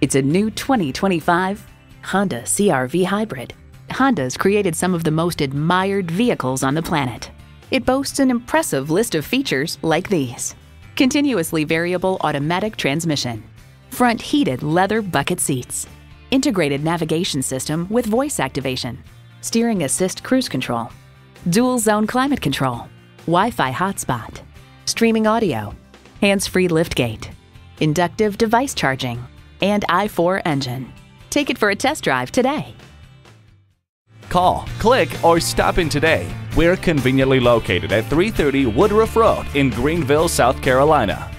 It's a new 2025 Honda CRV Hybrid. Honda's created some of the most admired vehicles on the planet. It boasts an impressive list of features like these. Continuously variable automatic transmission, front heated leather bucket seats, integrated navigation system with voice activation, steering assist cruise control, dual zone climate control, Wi Fi hotspot, streaming audio, hands free liftgate, inductive device charging, and i4 engine. Take it for a test drive today. Call, click, or stop in today. We're conveniently located at 330 Woodruff Road in Greenville, South Carolina.